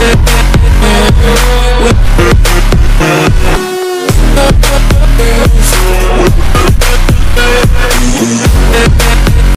We'll.